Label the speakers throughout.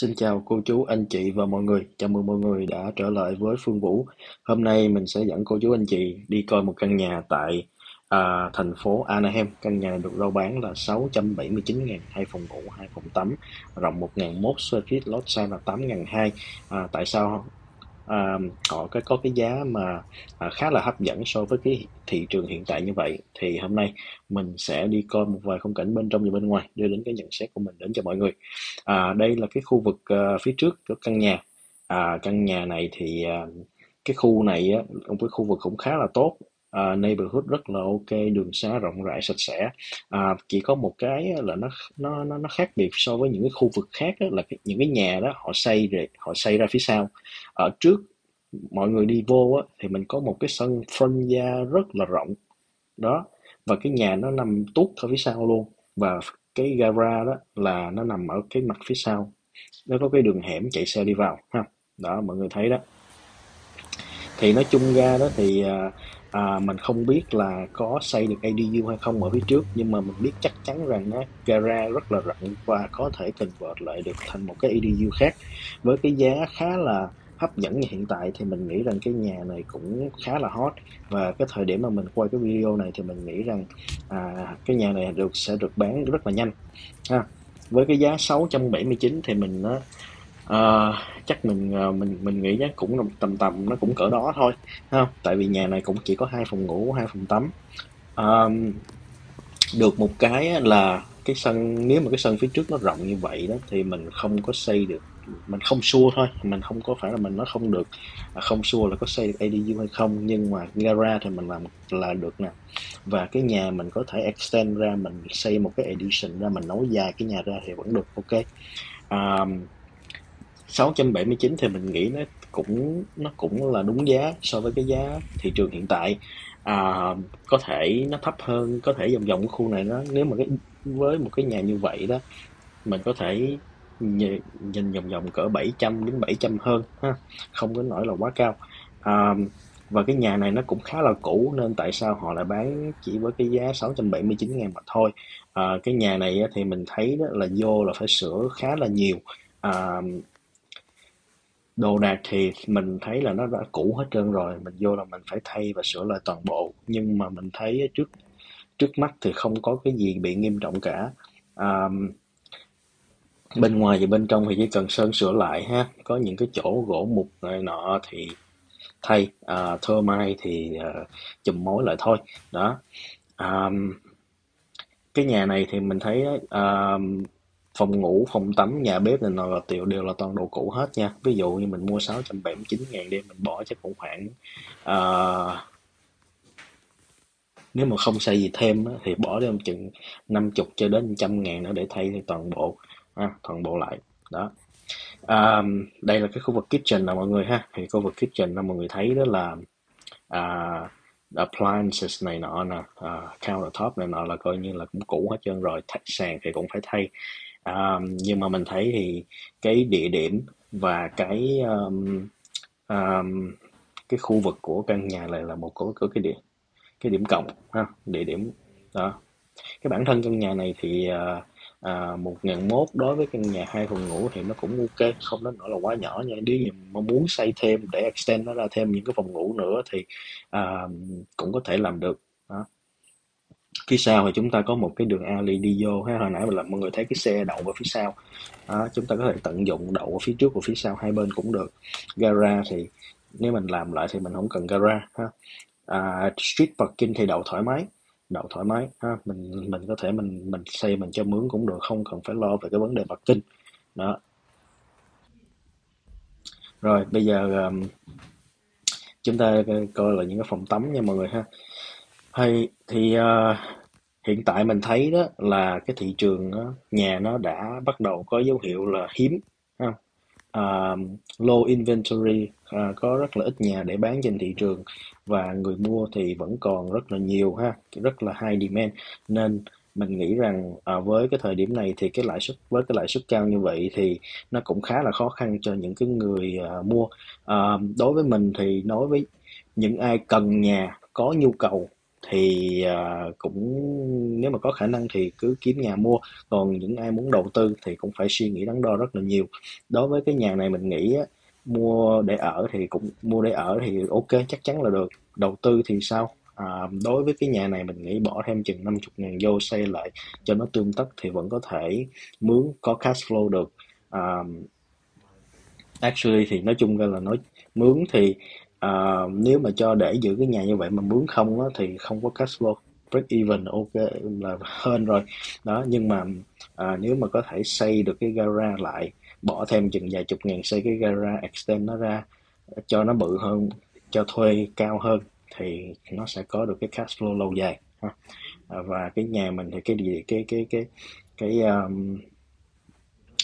Speaker 1: Xin chào cô chú, anh chị và mọi người. Chào mừng mọi người đã trở lại với Phương Vũ. Hôm nay mình sẽ dẫn cô chú anh chị đi coi một căn nhà tại à, thành phố Anaheim. Căn nhà được rao bán là 679.000, hai phòng ngủ, hai phòng tắm, rộng 1.001 square feet, lót size là 8.200. À, tại sao à, họ có, có cái giá mà à, khá là hấp dẫn so với cái thị trường hiện tại như vậy. Thì hôm nay mình sẽ đi coi một vài khung cảnh bên trong và bên ngoài đưa đến cái nhận xét của mình đến cho mọi người. À, đây là cái khu vực à, phía trước của căn nhà. À, căn nhà này thì à, cái khu này á, cái khu vực cũng khá là tốt uh, neighborhood rất là ok đường xá rộng rãi sạch sẽ. Uh, chỉ có một cái là nó nó nó nó khác biệt so với những cái khu vực khác đó, là cái, những cái nhà đó họ xây rồi họ xây ra phía sau. Ở trước mọi người đi vô á, thì mình có một cái sân front gia rất là rộng. Đó và cái nhà nó nằm tuốt ở phía sau luôn và cái gara đó là nó nằm ở cái mặt phía sau. Nó có cái đường hẻm chạy xe đi vào ha. Đó mọi người thấy đó thì nói chung ra đó thì à, à, mình không biết là có xây được ADU hay không ở phía trước nhưng mà mình biết chắc chắn rằng nó gara rất là rộng và có thể convert lại được thành một cái ADU khác. Với cái giá khá là hấp dẫn như hiện tại thì mình nghĩ rằng cái nhà này cũng khá là hot. Và cái thời điểm mà mình quay cái video này thì mình nghĩ rằng à, cái nhà này được sẽ được bán rất là nhanh. Ha với cái giá 679 thì mình nó Ờ, chắc mình ờ, mình mình nghĩ chắc cũng tầm tầm nó cũng cỡ đó thôi ha. Tại vì nhà này cũng chỉ có hai phòng ngủ hai phòng tắm. Ờm, được một cái là cái sân nếu mà cái sân phía trước nó rộng như vậy đó thì mình không có xây được mình không sure thôi mình không có phải là mình nó không được à, không sure là có xây được ADU hay không nhưng mà gara thì mình làm là được nè. Và cái nhà mình có thể extend ra mình xây một cái addition ra mình nối dài cái nhà ra thì vẫn được ok. Um, 679 thì mình nghĩ nó cũng nó cũng là đúng giá so với cái giá thị trường hiện tại. À, có thể nó thấp hơn có thể vòng vòng cái khu này nó nếu mà cái với một cái nhà như vậy đó mình có thể nhìn, nhìn vòng vòng cỡ 700 đến 700 hơn ha không có nổi là quá cao. À, và cái nhà này nó cũng khá là cũ nên tại sao họ lại bán chỉ với cái giá 679 ngàn mà thôi. À, cái nhà này thì mình thấy đó là vô là phải sửa khá là nhiều. À, Đồ đạc thì mình thấy là nó đã cũ hết trơn rồi, mình vô là mình phải thay và sửa lại toàn bộ. Nhưng mà mình thấy trước trước mắt thì không có cái gì bị nghiêm trọng cả. À, bên ngoài và bên trong thì chỉ cần sơn sửa lại ha. Có những cái chỗ gỗ mục này nọ thì thay, à, thơ mai thì à, chùm mối lại thôi. Đó. À, cái nhà này thì mình thấy uh, phòng ngủ phòng tắm nhà bếp này nọ là đều đều là toàn đồ cũ hết nha. Ví dụ như mình mua 679 ngàn đi mình bỏ chắc cũng khoảng uh, nếu mà không xây gì thêm á, thì bỏ đi chừng 50 cho đến trăm ngàn nữa để thay toàn bộ à, toàn bộ lại. Đó. À, đây là cái khu vực kitchen nè mọi người ha. Thì khu vực kitchen là mọi người thấy đó là à, appliances này nọ nè à, countertop này nọ là coi như là cũng cũ hết trơn rồi thạch sàn thì cũng phải thay. À, nhưng mà mình thấy thì cái địa điểm và cái um, um, cái khu vực của căn nhà này là một có cái, cái điểm cái điểm cộng ha địa điểm đó. Cái bản thân căn nhà này thì uh, à, một ngàn mốt đối với căn nhà hai phòng ngủ thì nó cũng ok không đến nỗi là quá nhỏ nha. Nếu như mà muốn xây thêm để extend nó ra thêm những cái phòng ngủ nữa thì à, cũng có thể làm được đó phía sau thì chúng ta có một cái đường alley đi vô ha. Hồi nãy là mọi người thấy cái xe đậu ở phía sau. Đó, chúng ta có thể tận dụng đậu ở phía trước và phía sau hai bên cũng được. Gara thì nếu mình làm lại thì mình không cần gara ha. À, street parking thì đậu thoải mái đậu thoải mái ha. Mình mình có thể mình mình xây mình cho mướn cũng được không cần phải lo về cái vấn đề parking. Đó. Rồi bây giờ um, chúng ta coi là những cái phòng tắm nha mọi người ha. Hay thì uh, hiện tại mình thấy đó là cái thị trường đó, nhà nó đã bắt đầu có dấu hiệu là hiếm. Uh, low inventory uh, có rất là ít nhà để bán trên thị trường và người mua thì vẫn còn rất là nhiều ha rất là high demand nên mình nghĩ rằng à, với cái thời điểm này thì cái lãi suất với cái lãi suất cao như vậy thì nó cũng khá là khó khăn cho những cái người à, mua à, đối với mình thì nói với những ai cần nhà có nhu cầu thì à, cũng nếu mà có khả năng thì cứ kiếm nhà mua còn những ai muốn đầu tư thì cũng phải suy nghĩ đắn đo rất là nhiều. Đối với cái nhà này mình nghĩ á, mua để ở thì cũng mua để ở thì ok chắc chắn là được. Đầu tư thì sao? À, đối với cái nhà này mình nghĩ bỏ thêm chừng 50 ngàn vô xây lại cho nó tương tất thì vẫn có thể mướn có cash flow được. À, actually thì nói chung ra là nói mướn thì à, nếu mà cho để giữ cái nhà như vậy mà mướn không á, thì không có cash flow break even ok là hơn rồi đó nhưng mà à, nếu mà có thể xây được cái gara lại bỏ thêm chừng vài chục ngàn xây cái gara extend nó ra cho nó bự hơn cho thuê cao hơn thì nó sẽ có được cái cash flow lâu dài ha. À, và cái nhà mình thì cái gì cái cái cái cái um,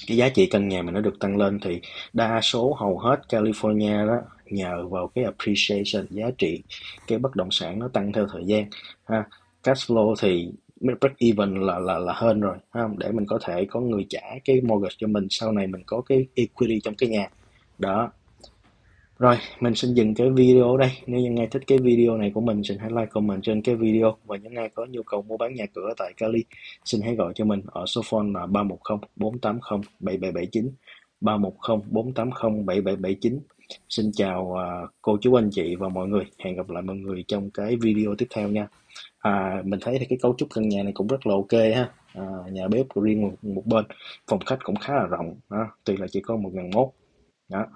Speaker 1: cái giá trị căn nhà mình nó được tăng lên thì đa số hầu hết California đó nhờ vào cái appreciation, giá trị, cái bất động sản nó tăng theo thời gian, ha. Cash flow thì break even là là là hơn rồi, ha. Để mình có thể có người trả cái mortgage cho mình, sau này mình có cái equity trong cái nhà. Đó rồi mình xin dừng cái video ở đây. Nếu những ai thích cái video này của mình xin hãy like comment trên cái video. Và những ai có nhu cầu mua bán nhà cửa tại Cali xin hãy gọi cho mình ở số phone là 310 480 7779 310 480 7779 xin chào à, cô chú anh chị và mọi người. Hẹn gặp lại mọi người trong cái video tiếp theo nha. À, mình thấy thì cái cấu trúc căn nhà này cũng rất là ok ha. À, nhà bếp riêng một, một bên phòng khách cũng khá là rộng À, tuy là chỉ có một ngàn mốt. Đó.